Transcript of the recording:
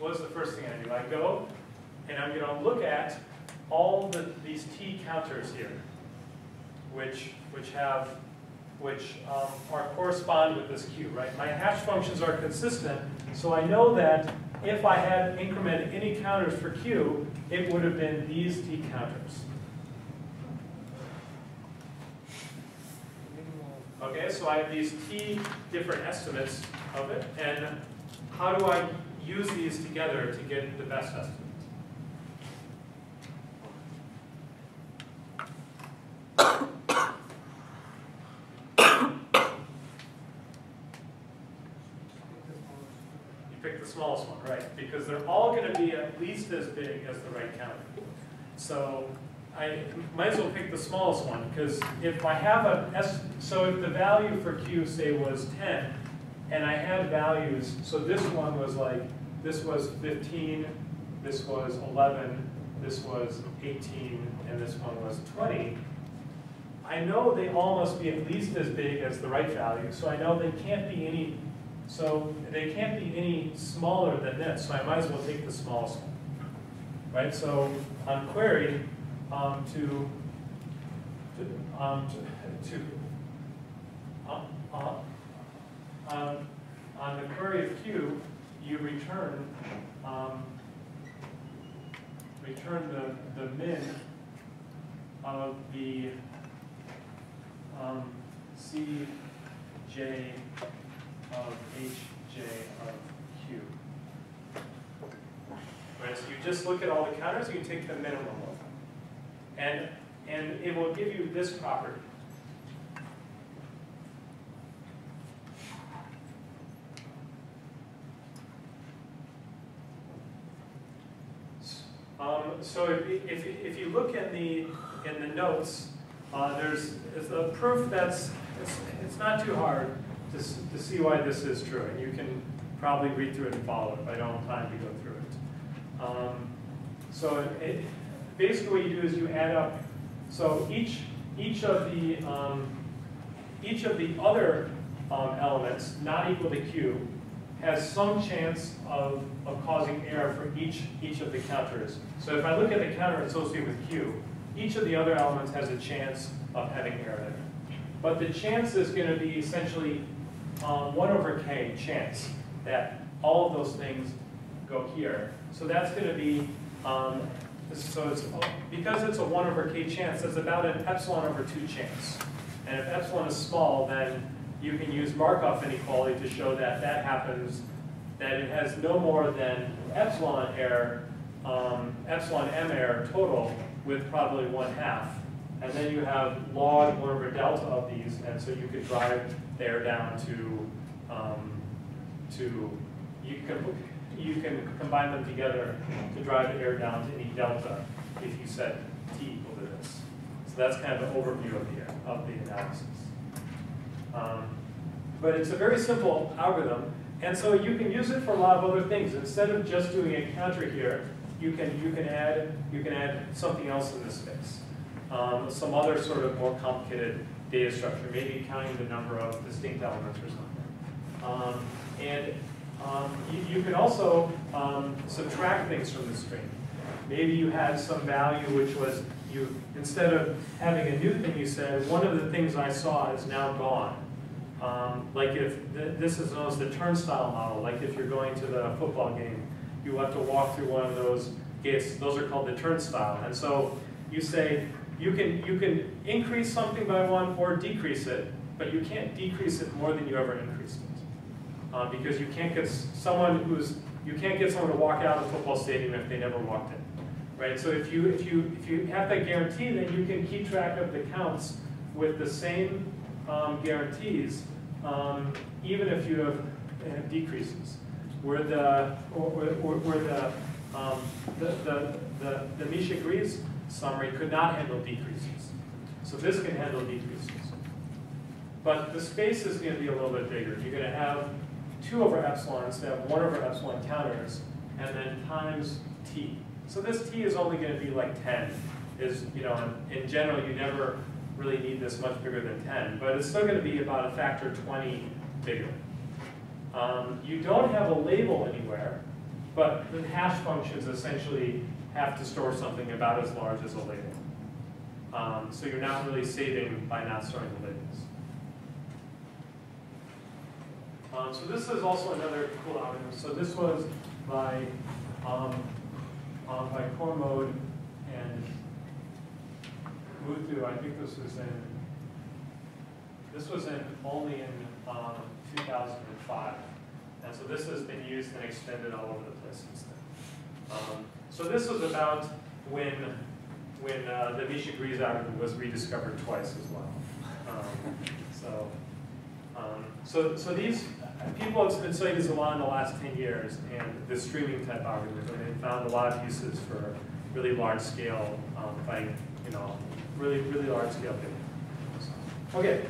what's the first thing I do? I go and I'm going to look at all the, these t counters here, which, which have, which um, are correspond with this q, right? My hash functions are consistent, so I know that if I had incremented any counters for q, it would have been these t counters. Okay, so I have these t different estimates of it, and how do I use these together to get the best estimate? You pick the smallest one, right? Because they're all going to be at least as big as the right counter. So I might as well pick the smallest one because if I have a S, so if the value for Q say was 10, and I had values, so this one was like, this was 15, this was 11, this was 18, and this one was 20, I know they all must be at least as big as the right value, so I know they can't be any, so they can't be any smaller than this, so I might as well take the smallest one. Right, so on query, um, to, to, um, to, to uh, uh, um, on the query of Q, you return um, return the, the min of the um, Cj of Hj of Q. Right, so you just look at all the counters, you take the minimum of them. And, and it will give you this property. Um, so if, if, if you look in the, in the notes, uh, there's, a proof that's, it's, it's not too hard to, to see why this is true. And you can probably read through it and follow it, but I don't have time to go through it. Um, so it, basically what you do is you add up, so each, each of the, um, each of the other um, elements not equal to q has some chance of, of causing error for each, each of the counters. So if I look at the counter associated with Q, each of the other elements has a chance of having error it. But the chance is going to be essentially um, 1 over k chance that all of those things go here. So that's going to be, um, so it's, because it's a 1 over k chance, that's about an epsilon over 2 chance. And if epsilon is small, then you can use Markov inequality to show that that happens, that it has no more than epsilon error, um, epsilon m error total with probably one half. And then you have log 1 over delta of these, and so you could drive there down to, um, to you can, you can combine them together to drive the error down to any delta if you set t equal to this. So that's kind of an overview of the, of the analysis. Um, but it's a very simple algorithm, and so you can use it for a lot of other things. Instead of just doing a counter here, you can you can add you can add something else in this space, um, some other sort of more complicated data structure, maybe counting the number of distinct elements or something. Um, and um, you, you, can also um, subtract things from the string. Maybe you had some value which was you instead of having a new thing, you said one of the things I saw is now gone. Um, like if th this is known as the turnstile model, like if you're going to the football game, you have to walk through one of those gates. Those are called the turnstile. And so you say you can you can increase something by one or decrease it, but you can't decrease it more than you ever increased it, uh, because you can't get someone who's you can't get someone to walk out of the football stadium if they never walked in, right? So if you if you if you have that guarantee, then you can keep track of the counts with the same um, guarantees, um, even if you have, have decreases. Where the, where, where the, um, the, the, the, the Misra-Gries summary could not handle decreases. So this can handle decreases. But the space is going to be a little bit bigger. You're going to have 2 over epsilon instead of 1 over epsilon counters, and then times t. So this t is only going to be like 10. Is you know, in, in general, you never really need this much bigger than 10, but it's still going to be about a factor 20 bigger. Um, you don't have a label anywhere, but the hash functions essentially have to store something about as large as a label. Um, so you're not really saving by not storing the labels. Um, so this is also another cool algorithm. So this was by um, by Cormode and Muthu. I think this was in this was in only in um, 2005, and so this has been used and extended all over the place since then. Um, so this was about when when uh, the Misra-Gries algorithm was rediscovered twice as well. Um, so, um, so, so these people have been studying this a lot in the last 10 years, and the streaming type algorithm, and found a lot of uses for really large scale, um, like, you know, really, really large scale. So, okay.